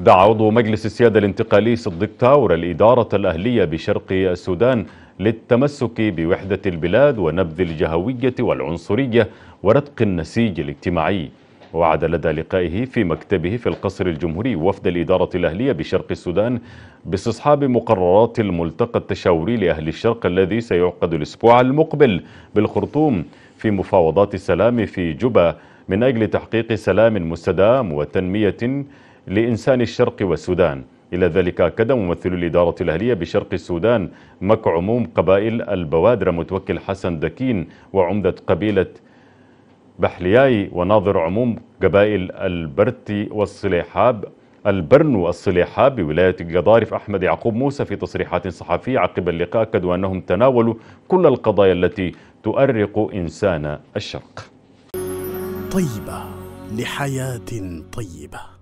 دعا عضو مجلس السيادة الانتقالي صديق تاور الإدارة الأهلية بشرق السودان للتمسك بوحدة البلاد ونبذ الجهوية والعنصرية ورتق النسيج الاجتماعي. وعد لدى لقائه في مكتبه في القصر الجمهوري وفد الإدارة الأهلية بشرق السودان باستصحاب مقررات الملتقى التشاوري لأهل الشرق الذي سيعقد الأسبوع المقبل بالخرطوم في مفاوضات السلام في جبا من أجل تحقيق سلام مستدام وتنمية لإنسان الشرق والسودان. إلى ذلك أكد ممثل الإدارة الأهلية بشرق السودان مك عموم قبائل البوادر متوكل حسن دكين وعمدة قبيلة بحلياي وناظر عموم قبائل البرتي والصليحاب البرن والصليحاب بولاية القضارف أحمد يعقوب موسى في تصريحات صحفية عقب اللقاء أكدوا أنهم تناولوا كل القضايا التي تؤرق إنسان الشرق. طيبة لحياة طيبة.